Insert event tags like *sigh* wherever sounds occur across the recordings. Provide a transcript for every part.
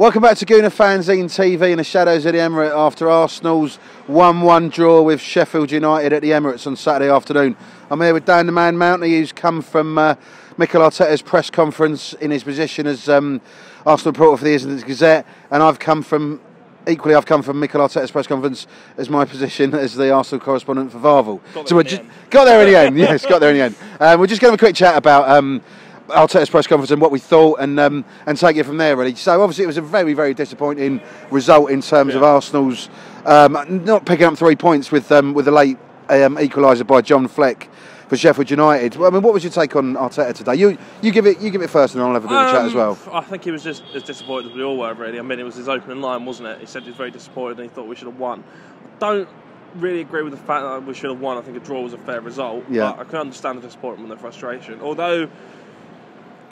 Welcome back to Gooner Fanzine TV in the shadows of the Emirates after Arsenal's 1 1 draw with Sheffield United at the Emirates on Saturday afternoon. I'm here with Dan the Man Mountney, who's come from uh, Mikel Arteta's press conference in his position as um, Arsenal reporter for the Islington Gazette, and I've come from. Equally, I've come from Mikel Arteta's press conference as my position as the Arsenal correspondent for Vavel. Got there so the just end. got there in the end. *laughs* Yes, got there in the end. Um, we're just going to have a quick chat about um, Arteta's press conference and what we thought, and um, and take it from there. Really. So obviously, it was a very very disappointing result in terms of Arsenal's um, not picking up three points with um, with a late um, equaliser by John Fleck for Sheffield United. Well, I mean, what was your take on Arteta today? You you give it you give it first, and I'll have a bit of a chat as well. Um, I think he was just as disappointed as we all were, really. I mean, it was his opening line, wasn't it? He said he was very disappointed and he thought we should have won. I don't really agree with the fact that we should have won. I think a draw was a fair result. Yeah. But I can understand the disappointment and the frustration. Although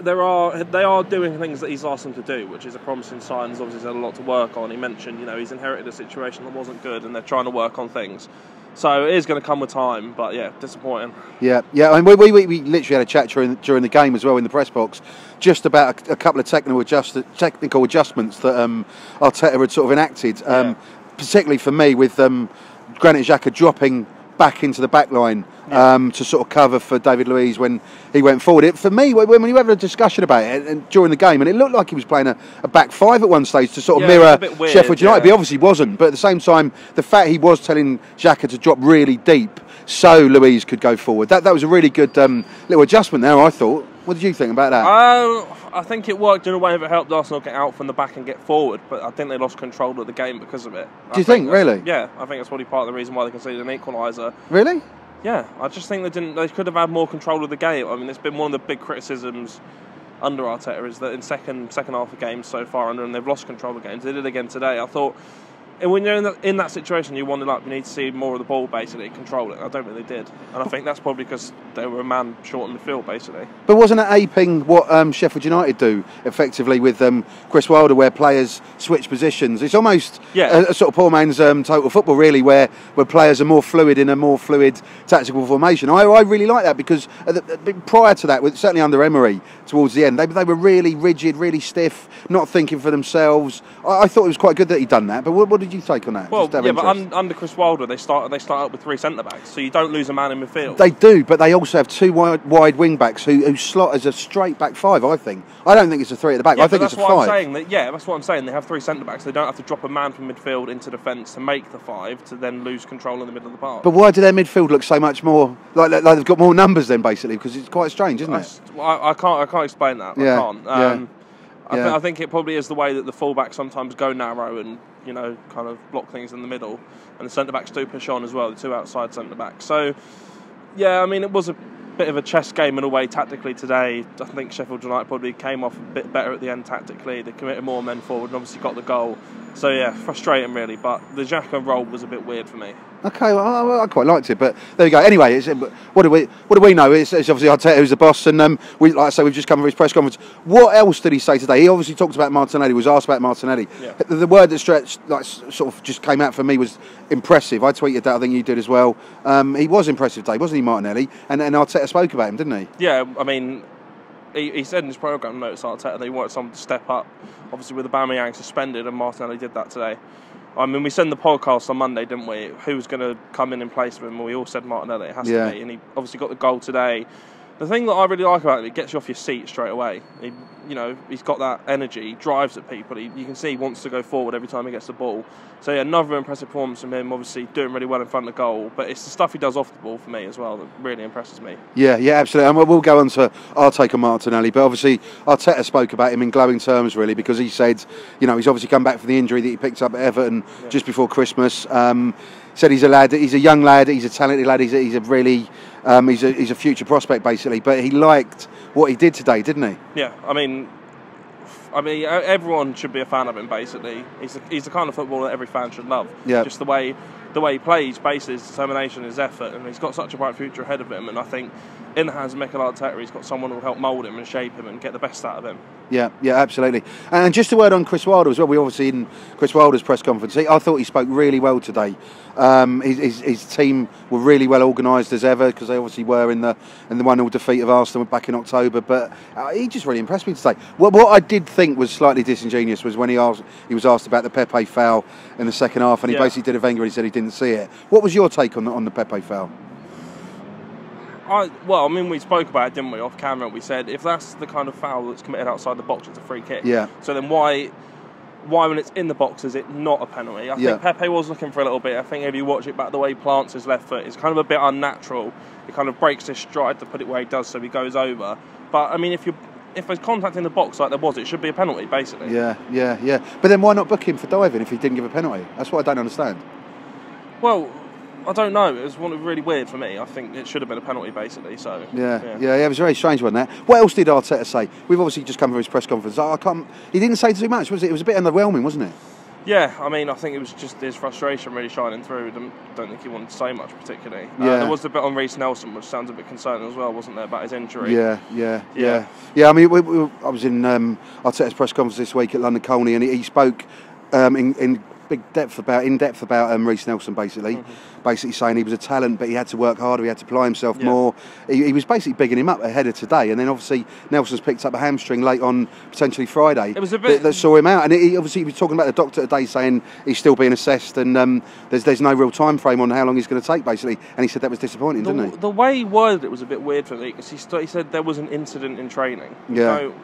there are they are doing things that he's asked them to do, which is a promising sign. There's obviously had a lot to work on. He mentioned, you know, he's inherited a situation that wasn't good, and they're trying to work on things. So it is going to come with time, but yeah, disappointing. Yeah, yeah. I mean, we, we, we literally had a chat during during the game as well in the press box, just about a, a couple of technical adjust technical adjustments that um, Arteta had sort of enacted, um, Yeah. particularly for me with um, Granit Xhaka dropping back into the back line um, to sort of cover for David Luiz when he went forward. It, for me, when, you have a discussion about it and, during the game, and it looked like he was playing a, a back five at one stage to sort of Yeah, mirror weird, Sheffield United. yeah. But he obviously wasn't. But at the same time, the fact he was telling Xhaka to drop really deep so Luiz could go forward, that, that was a really good um, little adjustment there, I thought. What did you think about that? Uh, I think it worked in a way that helped Arsenal get out from the back and get forward, but I think they lost control of the game because of it. I Do you think, that's- really? Yeah, I think that's probably part of the reason why they conceded an equaliser. really? Yeah, I just think they didn't. They could have had more control of the game. I mean, it's been one of the big criticisms under Arteta is that in second second half of games so far under, and they've lost control of games. They did it again today. I thought. And when you're in that, in that situation, you wanted up. You need to see more of the ball, basically, control it. I don't think they did, and I think that's probably because they were a man short in the field basically. But wasn't it aping what um, Sheffield United do effectively with um, Chris Wilder, where players switch positions? It's almost Yeah. a, a sort of poor man's um, total football, really, where, where players are more fluid in a more fluid tactical formation. I, I really like that because the, prior to that, with, certainly under Emery, towards the end, they, they were really rigid, really stiff, not thinking for themselves. I, I thought it was quite good that he'd done that. But what, what did you take on that? Well, Just out of yeah, but un, under Chris Wilder, they start they start out with three centre backs, so you don't lose a man in midfield. They do, but they also have two wide, wide wing backs who, who slot as a straight back five. I think. I don't think it's a three at the back. yeah, I think it's a what five. I'm saying. That, yeah, that's what I'm saying. They have three centre backs. They don't have to drop a man from midfield into defence to make the five to then lose control in the middle of the park. But why do their midfield look so much more like, like they've got more numbers then, basically? Because it's quite strange, isn't I, it? I- I can't I can't explain that. Yeah, I can't. yeah, Um, I, yeah. I think it probably is the way that the fullbacks sometimes go narrow and you know kind of block things in the middle, and the centre backs do push on as well. The two outside centre backs. So yeah, I mean it was a bit of a chess game in a way tactically today. I think Sheffield United probably came off a bit better at the end tactically. They committed more men forward and obviously got the goal. So yeah, frustrating really. But the Xhaka role was a bit weird for me. Okay, well, I, I quite liked it, but there you go. Anyway, it's, what do we what do we know? It's, it's obviously Arteta who's the boss, and um, we like I say we've just come from his press conference. What else did he say today? He obviously talked about Martinelli. Was asked about Martinelli. Yeah. The, the word that stretched like sort of just came out for me was impressive. I tweeted that. I think you did as well. Um, he was impressive today, wasn't he, Martinelli? And, and Arteta spoke about him, didn't he? Yeah, I mean, he, he said in his programme notes Arteta he wanted someone to step up. Obviously, with Aubameyang suspended, and Martinelli did that today. I mean, we sent the podcast on Monday, didn't we? Who was going to come in in place of him? We all said Martinelli. It has Yeah. to be, and he obviously got the goal today. The thing that I really like about him, it gets you off your seat straight away. He, you know, he's got that energy, he drives at people. He, you can see he wants to go forward every time he gets the ball. So yeah, another impressive performance from him. Obviously, doing really well in front of the goal. But it's the stuff he does off the ball for me as well that really impresses me. Yeah, yeah, absolutely. And we'll- go on to our take on Martinelli, but obviously Arteta spoke about him in glowing terms, really, because he said, you know, he's obviously come back from the injury that he picked up at Everton just before Christmas. Um, said he's a lad, he's a young lad, he's a talented lad, he's a, he's a really, um, he's a he's a future prospect basically. But he liked what he did today, didn't he? Yeah, I mean, I mean, everyone should be a fan of him. Basically, he's the, he's the kind of footballer that every fan should love. Yeah. Just the way the way he plays, based his determination, his effort, and he's got such a bright future ahead of him. And I think in the hands of Mikel Arteta, he's got someone who will help mould him and shape him and get the best out of him. Yeah, yeah, absolutely. And just a word on Chris Wilder as well. We obviously in Chris Wilder's press conference. I thought he spoke really well today. Um, his, his, his, team were really well organised as ever because they obviously were in the in the one 0 defeat of Arsenal back in October. But uh, he just really impressed me today. What, what I did think was slightly disingenuous was when he asked he was asked about the Pepe foul in the second half, and he Yeah. basically did a Wenger. He said he didn't see it. What was your take on the on the Pepe foul? I, well, I mean, we spoke about it, didn't we, off camera? We said if that's the kind of foul that's committed outside the box, it's a free kick. Yeah. So then why, why when it's in the box is it not a penalty? I Yeah. think Pepe was looking for a little bit. I think if you watch it back, the way he plants his left foot is kind of a bit unnatural. It kind of breaks his stride to put it where he does, so he goes over. But I mean, if you if there's contact in the box like there was, it should be a penalty, basically. Yeah, yeah, yeah. But then why not book him for diving if he didn't give a penalty? That's what I don't understand. Well, I don't know. It was one really weird for me. I think it should have been a penalty, basically. So Yeah, yeah, yeah, it was a very strange one. That. What else did Arteta say? We've obviously just come from his press conference. I can't. He didn't say too much, was it? It was a bit underwhelming, wasn't it? Yeah, I mean, I think it was just his frustration really shining through. Don't, don't think he wanted to say much particularly. Uh, Yeah. there was the bit on Reiss Nelson, which sounds a bit concerning as well, wasn't there, about his injury? Yeah, yeah, yeah, Yeah. yeah. I mean, we, we, I was in um, Arteta's press conference this week at London Colney, and he, he spoke um, in, in big depth about, in depth about um, Reiss Nelson, basically, basically saying he was a talent, but he had to work harder, he had to apply himself Mm-hmm. Yeah. more. He, he was basically bigging him up ahead of today, and then obviously Nelson's picked up a hamstring late on potentially Friday. It was a bit- that, that saw him out, and he obviously he was talking about the doctor today, saying he's still being assessed, and um, there's there's no real time frame on how long he's going to take, basically, and he said that was disappointing, didn't he? The, the way he worded it was a bit weird for me because he, st- he said there was an incident in training. Yeah. So, it sounds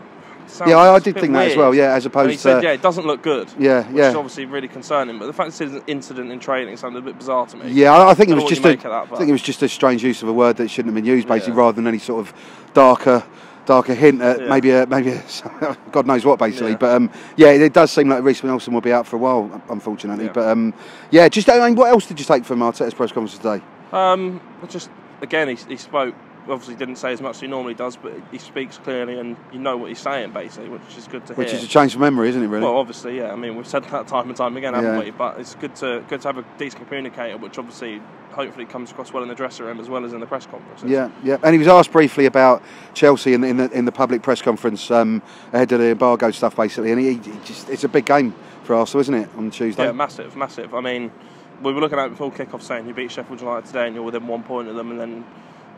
Yeah, I did bit think that as well. Yeah, as opposed he said, to yeah, it doesn't look good. Yeah, which yeah. is obviously really concerning. But the fact that it's an incident in training sounded a bit bizarre to me. Yeah, I, I think it was just a, you make of that, I think it was just a strange use of a word that shouldn't have been used, basically, Yeah. rather than any sort of darker, darker hint at Yeah. maybe a, maybe a, *laughs* God knows what, basically. Yeah. But um, yeah, it, does seem like Reiss Nelson will be out for a while, unfortunately. Yeah. But um, yeah, just I mean, what else did you take from Arteta's press conference today? Um, just again, he, he spoke. Obviously, didn't say as much as he normally does, but he speaks clearly, and you know what he's saying, basically, which is good to Which hear. Which is a change of memory, isn't it? Really? Well, obviously, yeah. I mean, we've said that time and time again, haven't Yeah. we? But it's good to good to have a decent communicator, which obviously, hopefully, comes across well in the dressing room as well as in the press conference. Yeah, yeah, and he was asked briefly about Chelsea in the in the, in the public press conference um, ahead of the embargo stuff, basically, and he, he just it's a big game for Arsenal, isn't it, on Tuesday? Yeah, massive, massive. I mean, we were looking at it before kick-off saying you beat Sheffield United today and you're within one point of them, and then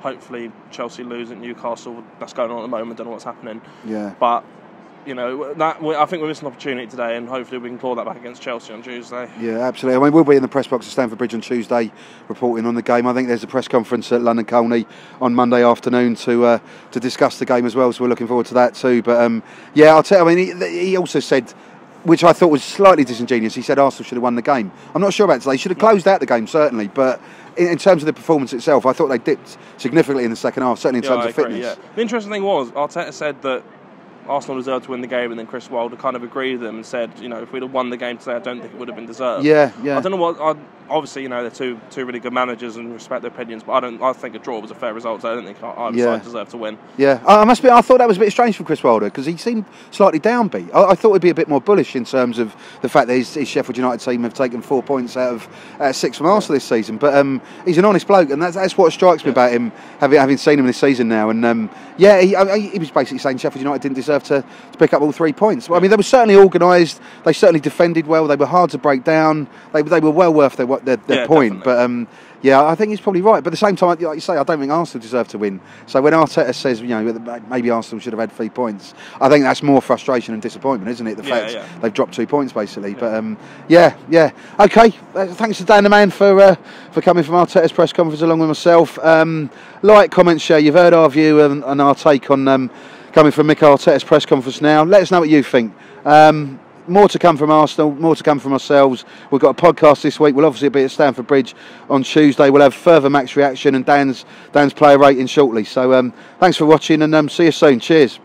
hopefully Chelsea lose at Newcastle. That's going on at the moment. Don't know what's happening, yeah. but. You know that we- I think we missed an opportunity today, and hopefully we can claw that back against Chelsea on Tuesday. Yeah, absolutely. I mean, we'll be in the press box at Stamford Bridge on Tuesday, reporting on the game. I think there's a press conference at London Colney on Monday afternoon to uh, to discuss the game as well. So we're looking forward to that too. But um, yeah, I'll tell. I mean, he, he also said. Which I thought was slightly disingenuous. He said Arsenal should have won the game. I'm not sure about today. Should have closed out the game certainly, but in, in terms of the performance itself, I thought they dipped significantly in the second half. Certainly in Yeah, terms I of agree, fitness. yeah. The interesting thing was Arteta said that Arsenal deserved to win the game, and then Chris Wilder kind of agreed with them and said, you know, if we'd have won the game today, I don't think it would have been deserved. Yeah, yeah. I don't know what. I, obviously, you know, they're two two really good managers and respect their opinions, but I don't. I think a draw was a fair result. So I don't think either Yeah. side deserved to win. Yeah, I I must be. I thought that was a bit strange from Chris Wilder because he seemed slightly downbeat. I, I thought he'd be a bit more bullish in terms of the fact that his, his Sheffield United team have taken four points out of uh, six from Arsenal this season. But um, he's an honest bloke, and that's, that's what strikes me about him, having, having seen him this season now. And um, yeah, he, I, he was basically saying Sheffield United didn't deserve to, to pick up all three points. Well, I mean, they were certainly organised. They certainly defended well. They were hard to break down. They, they were well worth their their, their Yeah, point. definitely. But um, yeah, I think he's probably right. But at the same time, like you say, I don't think Arsenal deserve to win. So when Arteta says, you know, maybe Arsenal should have had three points, I think that's more frustration and disappointment, isn't it? The Yeah, fact yeah. they've dropped two points basically. But um, yeah, yeah, okay. Uh, thanks to Dan the man for uh, for coming from Arteta's press conference along with myself. Um, like, comment, share. You've heard our view and, and our take on um, coming from Mikel Arteta's press conference. Now, let us know what you think. Um, more to come from Arsenal, more to come from ourselves. We've got a podcast this week. We'll obviously be at Stamford Bridge on Tuesday. We'll have further match reaction and Dan's Dan's player rating shortly. So um, thanks for watching and um, see you soon. Cheers.